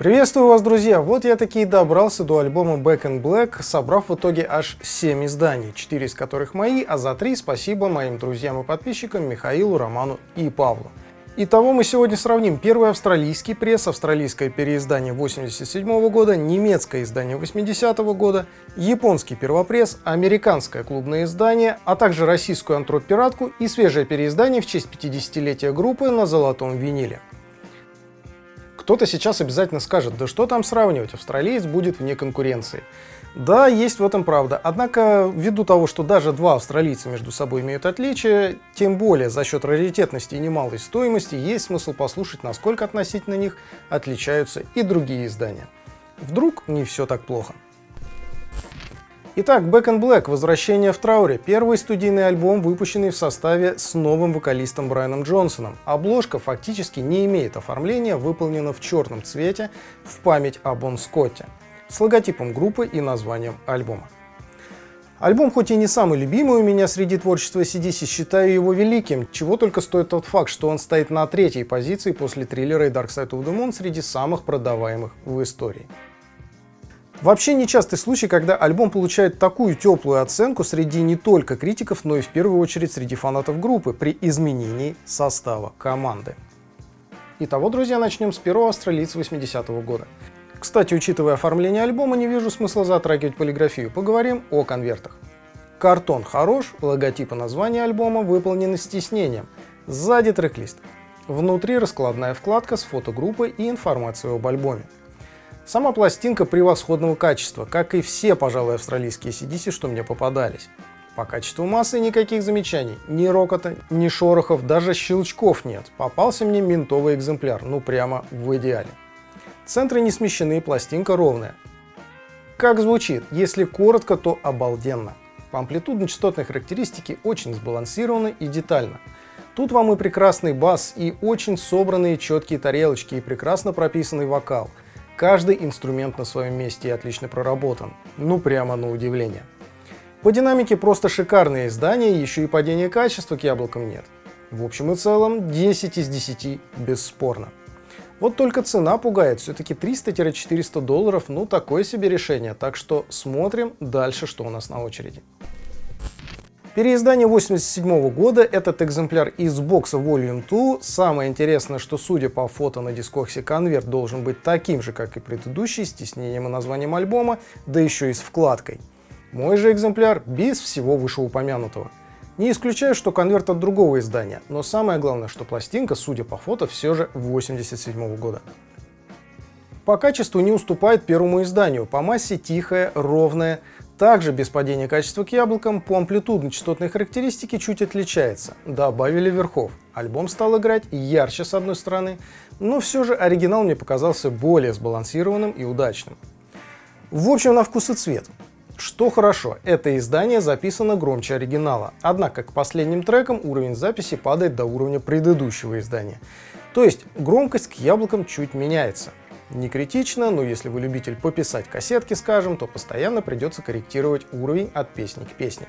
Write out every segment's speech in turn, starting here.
Приветствую вас, друзья! Вот я таки добрался до альбома Back in Black, собрав в итоге аж 7 изданий, 4 из которых мои, а за 3 спасибо моим друзьям и подписчикам Михаилу, Роману и Павлу. Итого мы сегодня сравним первый австралийский пресс, австралийское переиздание 87 года, немецкое издание 80 -го года, японский первопресс, американское клубное издание, а также российскую антропиратку и свежее переиздание в честь 50-летия группы на золотом виниле. Кто-то сейчас обязательно скажет, да что там сравнивать, австралиец будет вне конкуренции. Да, есть в этом правда. Однако, ввиду того, что даже два австралийца между собой имеют отличия, тем более за счет раритетности и немалой стоимости, есть смысл послушать, насколько относительно них отличаются и другие издания. Вдруг не все так плохо. Итак, Back in Black «Возвращение в трауре» — первый студийный альбом, выпущенный в составе с новым вокалистом Брайаном Джонсоном. Обложка фактически не имеет оформления, выполнена в черном цвете в память о Бон Скотте, с логотипом группы и названием альбома. Альбом хоть и не самый любимый у меня среди творчества CDC, считаю его великим, чего только стоит тот факт, что он стоит на третьей позиции после триллера и Dark Side of the Moon среди самых продаваемых в истории. Вообще нечастый случай, когда альбом получает такую теплую оценку среди не только критиков, но и в первую очередь среди фанатов группы при изменении состава команды. Итого, друзья, начнем с первого австралийца 80-го года. Кстати, учитывая оформление альбома, не вижу смысла затрагивать полиграфию. Поговорим о конвертах. Картон хорош, логотип и название альбома выполнены с тиснением. Сзади трек-лист. Внутри раскладная вкладка с фотогруппой и информацией об альбоме. Сама пластинка превосходного качества, как и все, пожалуй, австралийские CDC, что мне попадались. По качеству массы никаких замечаний. Ни рокота, ни шорохов, даже щелчков нет. Попался мне ментовый экземпляр, ну прямо в идеале. Центры не смещены, пластинка ровная. Как звучит? Если коротко, то обалденно. По амплитудно-частотной характеристике очень сбалансировано и детально. Тут вам и прекрасный бас, и очень собранные четкие тарелочки, и прекрасно прописанный вокал – Каждый инструмент на своем месте и отлично проработан. Ну прямо на удивление. По динамике просто шикарное издание, еще и падения качества к яблокам нет. В общем и целом 10 из 10 бесспорно. Вот только цена пугает, все-таки 300-400 долларов, ну такое себе решение, так что смотрим дальше, что у нас на очереди. Переиздание 87 года, этот экземпляр из бокса Volume 2. Самое интересное, что судя по фото на дискоксе, конверт должен быть таким же, как и предыдущий, с тиснением и названием альбома, да еще и с вкладкой. Мой же экземпляр без всего вышеупомянутого. Не исключаю, что конверт от другого издания, но самое главное, что пластинка, судя по фото, все же 87 года. По качеству не уступает первому изданию, по массе тихая, ровная, также без падения качества к яблокам по амплитудно-частотной характеристике чуть отличается. Добавили верхов. Альбом стал играть ярче с одной стороны, но все же оригинал мне показался более сбалансированным и удачным. В общем, на вкус и цвет. Что хорошо, это издание записано громче оригинала, однако к последним трекам уровень записи падает до уровня предыдущего издания. То есть громкость к яблокам чуть меняется не критично, но если вы любитель пописать кассетки, скажем, то постоянно придется корректировать уровень от песни к песне.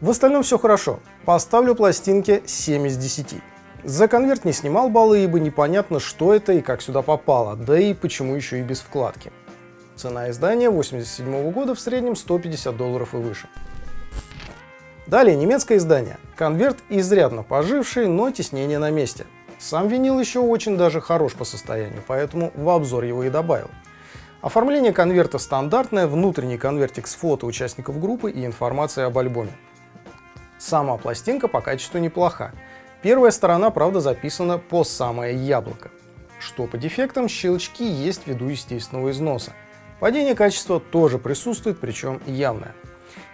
В остальном все хорошо. Поставлю пластинке 7 из 10. За конверт не снимал баллы, ибо непонятно, что это и как сюда попало, да и почему еще и без вкладки. Цена издания 87 года в среднем 150 долларов и выше. Далее немецкое издание. Конверт изрядно поживший, но теснение на месте – сам винил еще очень даже хорош по состоянию, поэтому в обзор его и добавил. Оформление конверта стандартное, внутренний конвертик с фото участников группы и информацией об альбоме. Сама пластинка по качеству неплоха. Первая сторона, правда, записана по самое яблоко. Что по дефектам, щелчки есть ввиду естественного износа. Падение качества тоже присутствует, причем явное.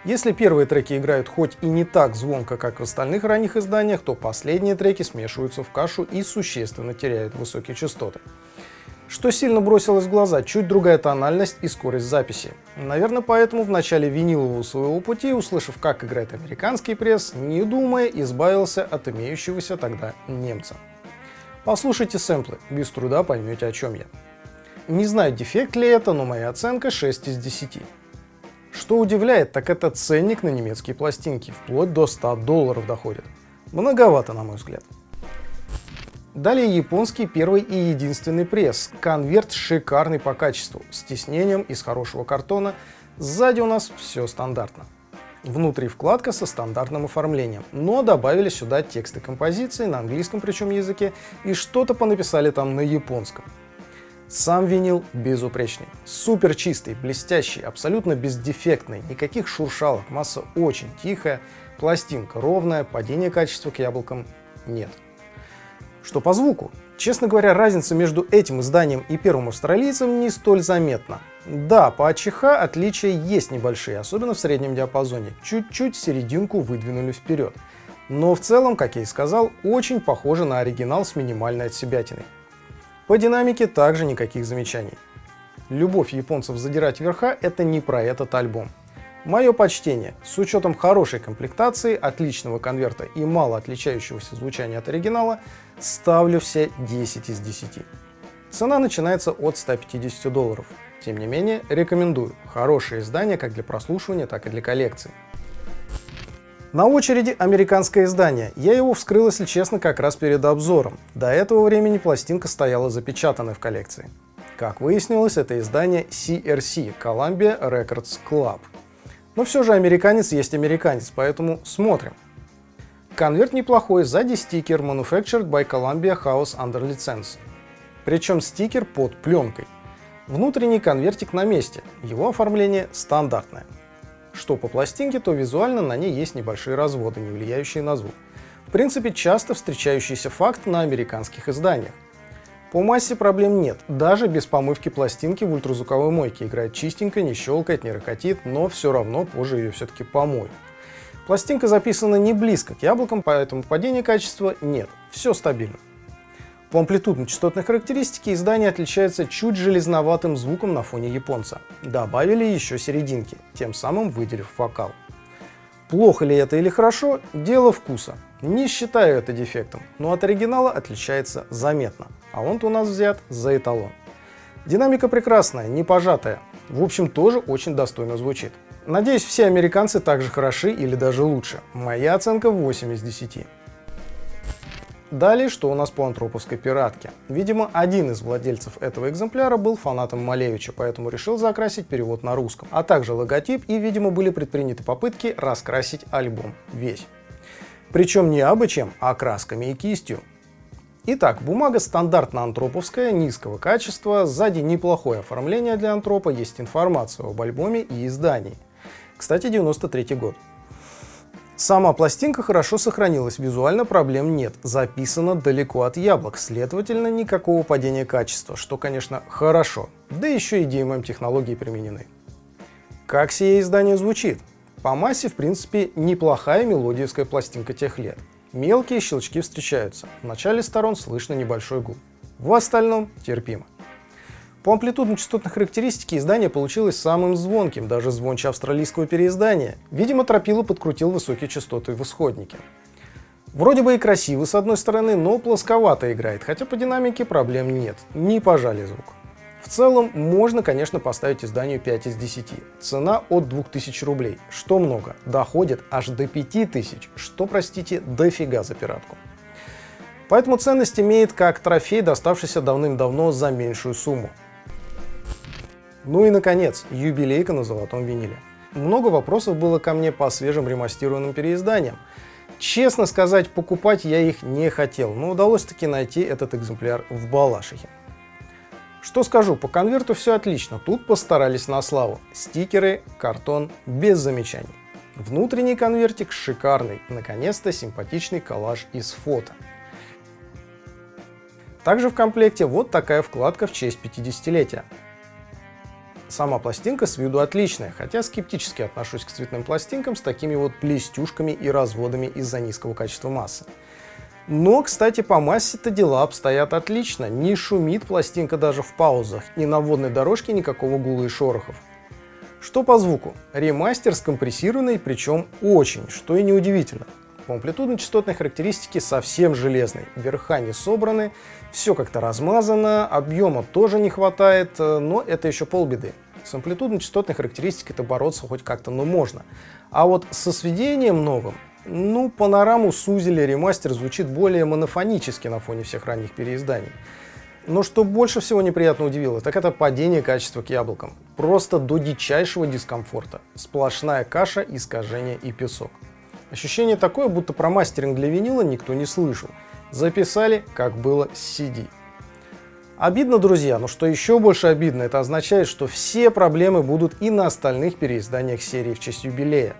Если первые треки играют хоть и не так звонко, как в остальных ранних изданиях, то последние треки смешиваются в кашу и существенно теряют высокие частоты. Что сильно бросилось в глаза, чуть другая тональность и скорость записи. Наверное, поэтому в начале винилового своего пути, услышав, как играет американский пресс, не думая, избавился от имеющегося тогда немца. Послушайте сэмплы, без труда поймете, о чем я. Не знаю, дефект ли это, но моя оценка 6 из 10. Что удивляет, так это ценник на немецкие пластинки, вплоть до 100 долларов доходит. Многовато, на мой взгляд. Далее японский первый и единственный пресс. Конверт шикарный по качеству, с тиснением из хорошего картона. Сзади у нас все стандартно. Внутри вкладка со стандартным оформлением, но добавили сюда тексты композиции на английском причем языке и что-то понаписали там на японском. Сам винил безупречный, супер чистый, блестящий, абсолютно бездефектный, никаких шуршалок, масса очень тихая, пластинка ровная, падения качества к яблокам нет. Что по звуку? Честно говоря, разница между этим изданием и первым австралийцем не столь заметна. Да, по АЧХ отличия есть небольшие, особенно в среднем диапазоне. Чуть-чуть серединку выдвинули вперед. Но в целом, как я и сказал, очень похоже на оригинал с минимальной отсебятиной. По динамике также никаких замечаний. Любовь японцев задирать верха – это не про этот альбом. Мое почтение, с учетом хорошей комплектации, отличного конверта и мало отличающегося звучания от оригинала, ставлю все 10 из 10. Цена начинается от 150 долларов. Тем не менее, рекомендую. Хорошее издание как для прослушивания, так и для коллекции. На очереди американское издание. Я его вскрыл, если честно, как раз перед обзором. До этого времени пластинка стояла запечатанной в коллекции. Как выяснилось, это издание CRC – Columbia Records Club – но все же американец есть американец, поэтому смотрим. Конверт неплохой, сзади стикер Manufactured by Columbia House Under License. Причем стикер под пленкой. Внутренний конвертик на месте, его оформление стандартное. Что по пластинке, то визуально на ней есть небольшие разводы, не влияющие на звук. В принципе, часто встречающийся факт на американских изданиях. По массе проблем нет, даже без помывки пластинки в ультразвуковой мойке. Играет чистенько, не щелкает, не ракотит, но все равно позже ее все-таки помою. Пластинка записана не близко к яблокам, поэтому падения качества нет, все стабильно. По амплитудно-частотной характеристике издание отличается чуть железноватым звуком на фоне японца. Добавили еще серединки, тем самым выделив вокал. Плохо ли это или хорошо – дело вкуса. Не считаю это дефектом, но от оригинала отличается заметно, а он-то у нас взят за эталон. Динамика прекрасная, не пожатая, в общем тоже очень достойно звучит. Надеюсь, все американцы также хороши или даже лучше. Моя оценка 8 из 10. Далее, что у нас по антроповской пиратке. Видимо, один из владельцев этого экземпляра был фанатом Малевича, поэтому решил закрасить перевод на русском, а также логотип и, видимо, были предприняты попытки раскрасить альбом весь. Причем не абы чем, а красками и кистью. Итак, бумага стандартно антроповская, низкого качества, сзади неплохое оформление для антропа, есть информация об альбоме и издании. Кстати, 93 год. Сама пластинка хорошо сохранилась, визуально проблем нет, записана далеко от яблок, следовательно, никакого падения качества, что, конечно, хорошо, да еще и DMM технологии применены. Как сие издание звучит? По массе, в принципе, неплохая мелодиевская пластинка тех лет. Мелкие щелчки встречаются, в начале сторон слышно небольшой гул. В остальном терпимо. По амплитудно-частотной характеристике издание получилось самым звонким, даже звонче австралийского переиздания. Видимо, Тропила подкрутил высокие частоты в исходнике. Вроде бы и красиво с одной стороны, но плосковато играет, хотя по динамике проблем нет, не пожали звук. В целом, можно, конечно, поставить изданию 5 из 10. Цена от 2000 рублей, что много, доходит аж до 5000, что, простите, дофига за пиратку. Поэтому ценность имеет как трофей, доставшийся давным-давно за меньшую сумму. Ну и, наконец, юбилейка на золотом виниле. Много вопросов было ко мне по свежим ремастированным переизданиям. Честно сказать, покупать я их не хотел, но удалось таки найти этот экземпляр в Балашихе. Что скажу, по конверту все отлично, тут постарались на славу. Стикеры, картон, без замечаний. Внутренний конвертик шикарный, наконец-то симпатичный коллаж из фото. Также в комплекте вот такая вкладка в честь 50-летия. Сама пластинка с виду отличная, хотя скептически отношусь к цветным пластинкам с такими вот плестюшками и разводами из-за низкого качества массы. Но, кстати, по массе-то дела обстоят отлично. Не шумит пластинка даже в паузах, и на водной дорожке никакого гула и шорохов. Что по звуку? Ремастер скомпрессированный, причем очень, что и неудивительно. По амплитудно-частотной характеристике совсем железный, верха не собраны, все как-то размазано, объема тоже не хватает, э, но это еще полбеды. С амплитудно-частотной характеристикой-то бороться хоть как-то, но можно. А вот со сведением новым Ну, панораму сузили, ремастер звучит более монофонически на фоне всех ранних переизданий. Но что больше всего неприятно удивило, так это падение качества к яблокам. Просто до дичайшего дискомфорта. Сплошная каша, искажение и песок. Ощущение такое, будто про мастеринг для винила никто не слышал. Записали, как было с CD. Обидно, друзья, но что еще больше обидно, это означает, что все проблемы будут и на остальных переизданиях серии в честь юбилея.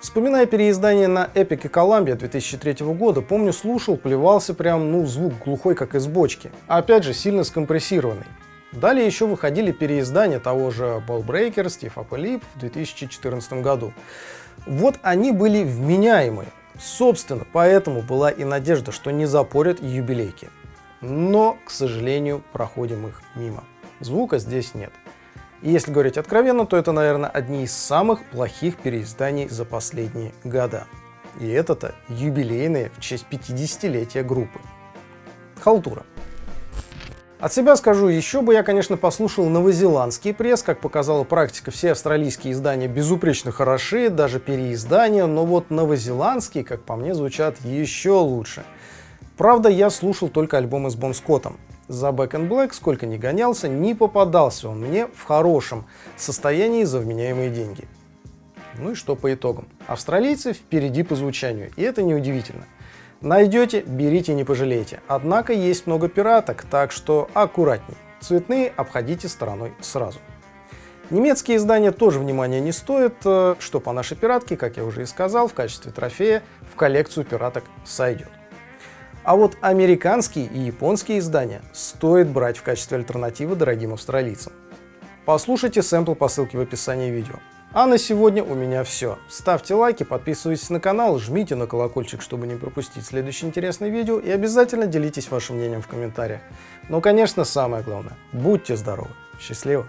Вспоминая переиздание на Epic и Columbia 2003 года, помню, слушал, плевался прям, ну, звук глухой, как из бочки. Опять же, сильно скомпрессированный. Далее еще выходили переиздания того же Ball Breaker, Steve Apple в 2014 году. Вот они были вменяемые. Собственно, поэтому была и надежда, что не запорят юбилейки. Но, к сожалению, проходим их мимо. Звука здесь нет. И если говорить откровенно, то это, наверное, одни из самых плохих переизданий за последние года. И это-то юбилейные в честь 50-летия группы. Халтура. От себя скажу, еще бы я, конечно, послушал новозеландский пресс, как показала практика, все австралийские издания безупречно хороши, даже переиздания, но вот новозеландские, как по мне, звучат еще лучше. Правда, я слушал только альбомы с Бом Скоттом. За Back and Black, сколько ни гонялся, не попадался он мне в хорошем состоянии за вменяемые деньги. Ну и что по итогам? Австралийцы впереди по звучанию, и это неудивительно. Найдете, берите, не пожалеете. Однако есть много пираток, так что аккуратней. Цветные обходите стороной сразу. Немецкие издания тоже внимания не стоят, э, что по нашей пиратке, как я уже и сказал, в качестве трофея в коллекцию пираток сойдет. А вот американские и японские издания стоит брать в качестве альтернативы дорогим австралийцам. Послушайте сэмпл по ссылке в описании видео. А на сегодня у меня все. Ставьте лайки, подписывайтесь на канал, жмите на колокольчик, чтобы не пропустить следующее интересное видео и обязательно делитесь вашим мнением в комментариях. Но, конечно, самое главное, будьте здоровы. Счастливо!